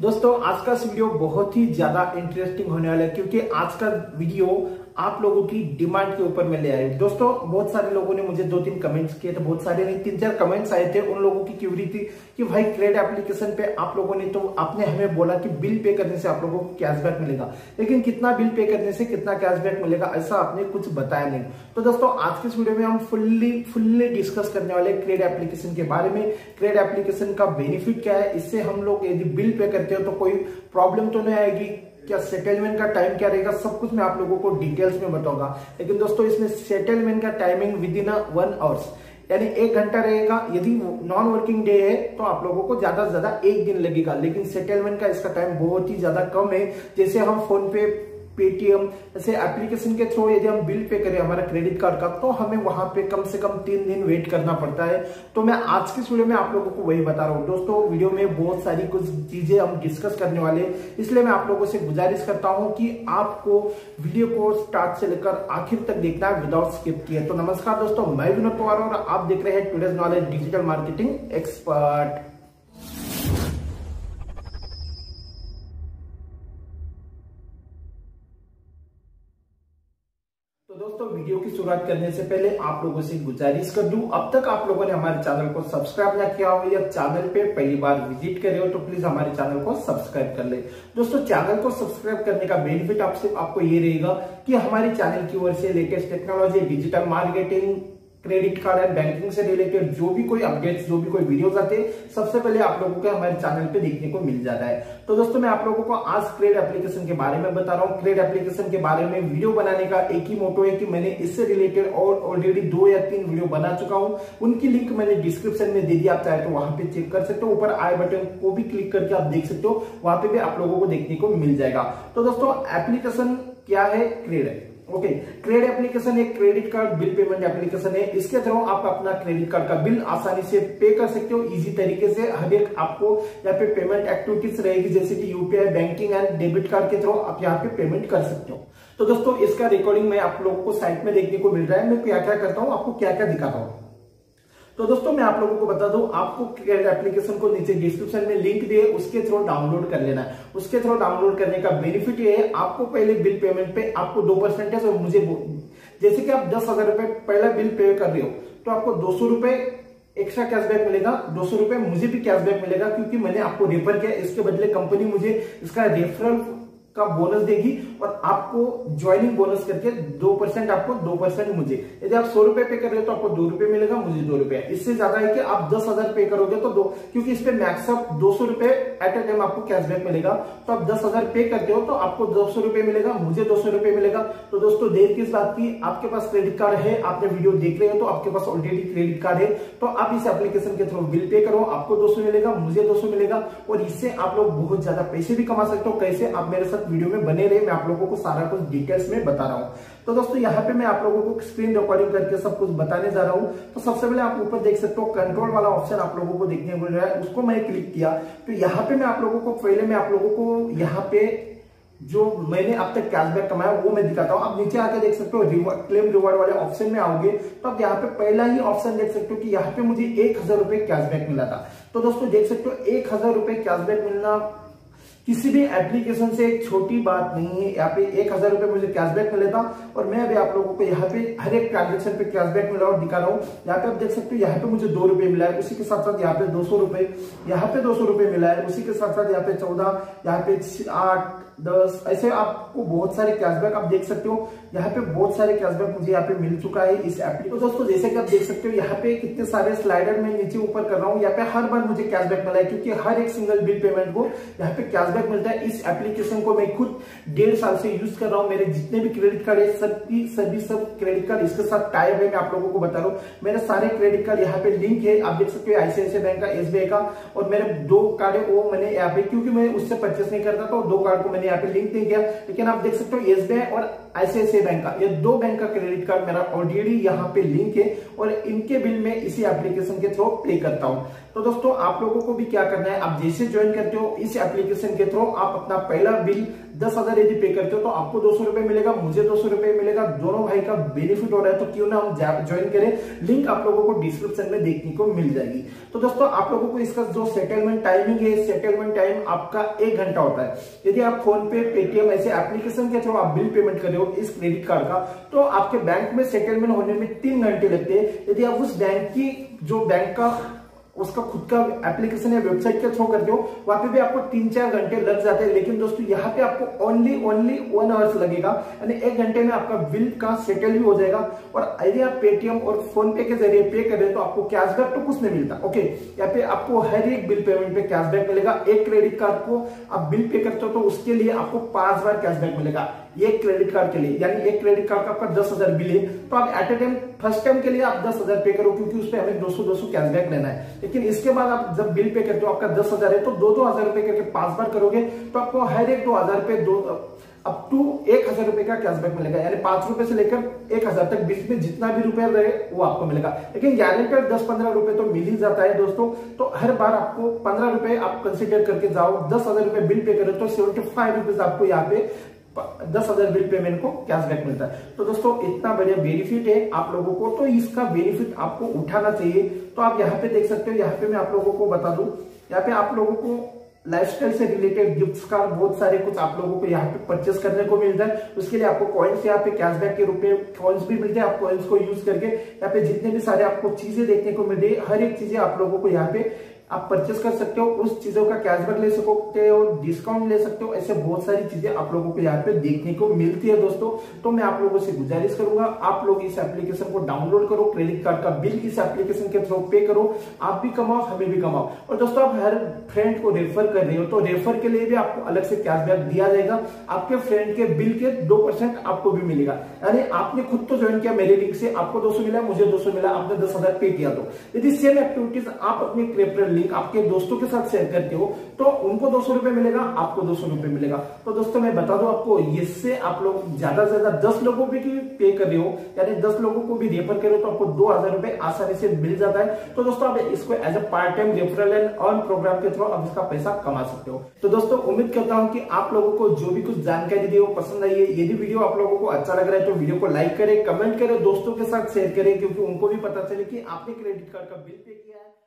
दोस्तों, आज का वीडियो बहुत ही ज़्यादा इंटरेस्टिंग होने वाला है, क्योंकि आज का वीडियो आप लोगों की डिमांड के ऊपर में ले आए दोस्तों, बहुत सारे लोगों ने मुझे दो तीन कमेंट्स किए थे, बहुत सारे नहीं, तीन चार कमेंट्स आए थे उन लोगों की क्यूरी थी कि भाई क्रेड एप्लीकेशन पे आप लोगों ने तो आपने हमें बोला कि बिल पे करने से आप लोगों को कैशबैक मिलेगा। लेकिन कितना बिल पे करने से कितना कैशबैक मिलेगा, ऐसा आपने कुछ बताया नहीं। तो दोस्तों, आज के इस वीडियो में हम फुल्ली फुल्ली डिस्कस करने वाले क्रेड एप्लीकेशन के बारे में क्रेड एप्लीकेशन का बेनिफिट क्या है, इससे हम लोग यदि बिल पे करते हो तो कोई प्रॉब्लम तो नहीं आएगी। क्या सेटलमेंट का टाइम क्या रहेगा, सब कुछ मैं आप लोगों को डिटेल्स में बताऊँगा। लेकिन दोस्तों, इसमें सेटलमेंट का timing within one hours यानी एक घंटा रहेगा, यदि नॉन वर्किंग डे है तो आप लोगों को ज़्यादा से ज़्यादा एक दिन लगेगा। लेकिन सेटलमेंट का इसका टाइम बहुत ही ज़्यादा कम है। जैसे हम फ़ोन पे पेटीएम ऐसे एप्लीकेशन के थ्रू यदि हम बिल पे करें हमारा क्रेडिट कार्ड का तो हमें वहाँ पे कम से कम तीन दिन वेट करना पड़ता है। तो मैं आज की वीडियो में आप लोगों को वही बता रहा हूँ। दोस्तों वीडियो में बहुत सारी कुछ चीज़ें हम डिस्कस करने वाले इसलिए मैं आप लोगों से गुजारिश करता हूँ कि आपको वीडियो को स्टार्ट से लेकर आखिर तक देखना है विदाउट स्किप किए तो नमस्कार दोस्तों, मैं विनोद पवार और आप देख रहे हैं today's knowledge digital marketing expert की शुरुआत करने से पहले आप लोगों से गुजारिश कर दूँ। अब तक आप लोगों ने हमारे चैनल को सब्सक्राइब ना किया हो या चैनल पे पहली बार विज़िट करे हो तो प्लीज़ हमारे चैनल को सब्सक्राइब कर ले। दोस्तों, चैनल को सब्सक्राइब करने का बेनिफिट आपसे, आपको ये रहेगा कि हमारे चैनल की ओर से latest technology digital marketing credit card and banking से रिलेटेड जो भी कोई अपडेट्स, जो भी कोई वीडियोस आते हैं, सबसे पहले आप लोगों को हमारे चैनल पे देखने को मिल जाता है। तो दोस्तों, मैं आप लोगों को आज क्रेड एप्लीकेशन के बारे में बता रहा हूँ। क्रेड एप्लीकेशन के बारे में वीडियो बनाने का एक ही मोटो है कि मैंने इससे रिलेटेड और ऑलरेडी दो या तीन वीडियो बना चुका हूँ। उनकी लिंक मैंने डिस्क्रिप्शन में दे दिया आप चाहे तो वहाँ पे चेक कर सकते हो। ऊपर आई बटन को भी क्लिक करके आप देख सकते हो। वहाँ पे भी आप लोगों को देखने को मिल जाएगा। तो दोस्तों, एप्लीकेशन क्या है? क्रेड ओके क्रेड एप्लीकेशन एक credit card bill payment application है। इसके थ्रू आप अपना क्रेडिट कार्ड का बिल आसानी से पे कर सकते हो इजी तरीके से। हर एक आपको यहाँ पे पेमेंट एक्टिविटीज़ रहेगी, जैसे कि UPI banking and debit card के थ्रू आप यहाँ पे पेमेंट कर सकते हो। तो दोस्तों, इसका रिकॉर्डिंग मैं आप लोगों को साइट में देखने को मिल रहा है। मैं क्या क्या करता हूँ, आपको क्या क्या दिखाता हूँ। तो दोस्तों, मैं आप लोगों को बता दूँ, आपको एप्लीकेशन को नीचे डिस्क्रिप्शन में लिंक दिए, उसके थ्रू डाउनलोड कर लेना है। उसके थ्रू डाउनलोड करने का बेनिफिट ये है, आपको पहले बिल पेमेंट पे आपको दो परसेंटेज और मुझे जैसे कि आप दस हज़ार रुपए पहला बिल पे कर रहे हो तो आपको दो सौ रुपए एक्स्ट्रा कैशबैक मिलेगा, दो सौ रुपए मुझे भी कैशबैक मिलेगा, क्योंकि मैंने आपको रेफर किया, इसके बदले कंपनी मुझे इसका रेफरल का बोनस देगी और आपको ज्वाइनिंग बोनस करके दो परसेंट आपको, दो परसेंट मुझे। यदि आप सौ रुपए पे कर रहे हो तो आपको दो रुपए मिलेगा, मुझे दो रुपए। इससे ज़्यादा है कि आप दस हज़ार पे करोगे तो दो, क्योंकि इस पे मैक्सअप दो सौ रुपए एट ए टाइम आपको कैशबैक मिलेगा। तो आप दस हज़ार पे करते हो तो आपको दो सौ रुपए मिलेगा, मुझे दो सौ रुपए मिलेगा। तो दोस्तों, देर किस बात की? आपके पास क्रेडिट कार्ड है, आपने वीडियो देख रहे हो तो आपके पास ऑलरेडी क्रेडिट कार्ड है। तो आप इस एप्लीकेशन के थ्रू बिल पे करो, आपको दो सौ मिलेगा, मुझे दो सौ मिलेगा। और इससे आप लोग बहुत ज़्यादा पैसे भी कमा सकते हो। कैसे? आप मेरे साथ वीडियो में बने रहे, मैं आप लोगों को सारा कुछ डिटेल्स में बता रहा हूँ। तो दोस्तों, यहाँ पे मैं आप लोगों को स्क्रीन रिकॉर्डिंग करके सब कुछ बताने जा रहा हूँ। तो सबसे पहले आप ऊपर देख सकते हो कंट्रोल वाला ऑप्शन आप लोगों को देखने को मिल रहा है, उसको मैंने क्लिक किया। तो यहाँ पे मैं आप लोगों को, पहले मैं आप लोगों को यहाँ पे जो मैंने अब तक कैशबैक कमाया, वो मैं दिखाता हूँ। आप नीचे आके देख सकते हो रिवॉर्ड क्लेम रिवॉर्ड वाले ऑप्शन में आओगे तो आप यहाँ पे पहला ही ऑप्शन देख सकते हो कि यहाँ पे मुझे एक हज़ार रुपए कैशबैक मिला था। तो दोस्तों, देख सकते हो, एक हज़ार रुपए कैशबैक मिलना किसी भी एप्लीकेशन से एक छोटी बात नहीं है यहाँ पे एक हज़ार रुपए मुझे कैशबैक मिले था और मैं अभी आप लोगों को यहाँ पे हर एक ट्रांजेक्शन पे कैशबैक मिला और दिखा रहा हूँ यहाँ पे आप देख सकते हो यहाँ पे मुझे दो रुपए मिला है उसी के साथ साथ यहाँ पे दो सौ रुपए यहाँ पे दो सौ रुपए मिला है उसी के साथ साथ यहाँ पे चौदह यहाँ पे आठ दस ऐसे आपको बहुत सारे कैशबैक आप देख सकते हो यहाँ पे बहुत सारे कैशबैक मुझे यहाँ पे मिल चुका है इस ऐप तो दोस्तों जैसे कि आप देख सकते हो यहाँ पे कितने सारे स्लाइडर में नीचे ऊपर कर रहा हूँ यहाँ पे हर बार मुझे कैशबैक मिला है क्योंकि हर एक सिंगल बिल पेमेंट को यहाँ पे कैशबैक मिलता है। इस एप्लीकेशन को मैं खुद डेढ़ साल से यूज़ कर रहा हूँ। मेरे जितने भी क्रेडिट कार्ड है, सभी सभी सब क्रेडिट कार्ड इसके साथ टाइप है। मैं आप लोगों को बता रहा हूँ। मेरे सारे क्रेडिट कार्ड यहाँ पे लिंक है। आप देख सकते हो आईसीआईसी बैंक का एसबीआई का। और मेरे दो कार्ड है, वो मैंने यहाँ पे, क्योंकि मैं उससे परचेस नहीं करता तो दो कार्ड को मैंने यहाँ पे लिंक नहीं किया लेकिन आप देख सकते हो एसबीआई और आईसीआईसीआई बैंक का, ये दो बैंक का क्रेडिट कार्ड मेरा ऑलरेडी यहाँ पे लिंक है। और इनके बिल में इसी एप्लीकेशन के थ्रू पे करता हूँ। तो दोस्तों, आप लोगों को भी क्या करना है? आप जैसे ज्वाइन करते हो, इस एप्लीकेशन के थ्रू आप अपना पहला बिल दस हज़ार यदि पे करते हो तो आपको दो सौ रुपए मिलेगा, मुझे दो सौ रुपए मिलेगा, दोनों भाई का बेनिफिट हो रहा है तो क्यों ना हम ज्वाइन करें। लिंक आप लोगों को डिस्क्रिप्शन में देखने को मिल जाएगी। तो दोस्तों, आप लोगों को इसका जो सेटलमेंट टाइमिंग है सेटलमेंट टाइम आपका एक घंटा होता है। यदि आप फ़ोन पे पेटीएम ऐसे एप्लीकेशन के थ्रू आप बिल पेमेंट कर हो इस क्रेडिट कार्ड का तो आपके बैंक में सेटलमेंट होने में तीन घंटे लगते हैं। यदि आप उस बैंक की जो बैंक का उसका खुद का एप्लीकेशन या वेबसाइट के थ्रू करते हो, वहाँ पे भी आपको तीन चार घंटे लग जाते हैं। लेकिन दोस्तों, यहाँ पे आपको ओनली ओनली वन आवर्स लगेगा। यानी एक घंटे में आपका बिल का सेटल भी हो जाएगा। और यदि आप पेटीएम और फ़ोन पे के ज़रिए पे कर तो आपको कैशबैक तो कुछ नहीं मिलता ओके यहाँ पे आपको हर एक बिल पेमेंट पे कैशबैक मिलेगा। एक क्रेडिट कार्ड को आप बिल पे करते हो तो उसके लिए आपको पाँच बार कैशबैक मिलेगा। एक क्रेडिट कार्ड के लिए, यानी एक क्रेडिट कार्ड का आपका दस हज़ार बिल है तो आप at a time first time के लिए आप दस हज़ार पे करो, क्योंकि उस पर हमें दो सौ दो सौ कैशबैक लेना है। लेकिन इसके बाद आप जब बिल पे करते हो, आपका दस हज़ार है तो दो दो हज़ार रुपए करके पाँच बार करोगे तो आपको हर एक दो हज़ार पे दो अप टू एक हज़ार रुपए का कैशबैक मिलेगा। यानी पाँच रुपए से लेकर एक हज़ार तक बीच में जितना भी रुपए रहे, वो आपको मिलेगा। लेकिन गारंटेड दस पंद्रह रुपए तो मिल ही जाता है दोस्तों तो हर बार आपको पंद्रह रुपए आप कंसिडर करके जाओ, दस हज़ार रुपए बिल पे करो तो सेवेंटी फाइव रुपीज़ आपको यहाँ पे दस हज़ार बिल पेमेंट को कैशबैक मिलता है। तो दोस्तों, इतना बढ़िया बेनिफिट है आप लोगों को तो इसका बेनिफिट आपको उठाना चाहिए। तो आप यहाँ पे देख सकते हो, यहाँ पे मैं आप लोगों को बता दूँ। यहाँ पे आप लोगों को लाइफस्टाइल से रिलेटेड गिफ्ट्स का बहुत सारे कुछ आप लोगों को यहाँ पे परचेस करने को मिलता है। उसके लिए आपको कॉइन्स यहाँ पे कैशबैक के रूप में कॉइन्स भी मिलते हैं, आप कॉइन्स को यूज़ करके। यहाँ पे जितने भी सारे आपको चीज़ें देखने को मिल है, हर एक चीज़ें आप लोगों को यहाँ पे आप परचेस कर सकते हो, उस चीज़ों का कैशबैक ले सकते हो डिस्काउंट ले सकते हो, ऐसे बहुत सारी चीज़ें आप लोगों को यहाँ पे देखने को मिलती है दोस्तों। तो मैं आप लोगों से गुजारिश करूँगा, आप लोग इस एप्लीकेशन को डाउनलोड करो क्रेडिट कार्ड का बिल इस एप्लीकेशन के थ्रू पे करो, आप भी कमाओ, हमें भी कमाओ। और दोस्तों, आप हर फ्रेंड को रेफर कर रहे हो तो रेफर के लिए भी आपको अलग से कैशबैक दिया जाएगा। आपके फ्रेंड के बिल के दो परसेंट आपको भी मिलेगा। यानी आपने खुद तो ज्वाइन किया मेरे लिंक से, आपको दो सौ मिला, मुझे दो सौ मिला, आपने दस पे किया तो। यदि सेम एक्टिविटीज़ आप अपने रेफरल लिंक आपके दोस्तों के साथ शेयर करते हो तो उनको दो सौ रुपए मिलेगा, आपको दो सौ रुपए मिलेगा। तो दोस्तों, मैं बता दू आपको, इससे आप लोग ज़्यादा से ज़्यादा दस लोगों पे पे कर रहे हो? यानी दस लोगों को भी रेफर करो तो आपको दो हज़ार रुपए आसानी से मिल जाता है। तो दोस्तों, आप इसको as a part time referral and earn program के थ्रू आप इसका पैसा कमा सकते हो। तो दोस्तों, उम्मीद करता हूँ कि आप लोगों को जो भी कुछ जानकारी दी वो पसंद आई है यदि वीडियो आप लोगों को अच्छा लग रहा है तो वीडियो को लाइक करें कमेंट करें, दोस्तों के साथ शेयर करें, क्योंकि उनको भी पता चले कि आपने क्रेडिट कार्ड का बिल पे किया है।